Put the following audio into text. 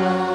Bye.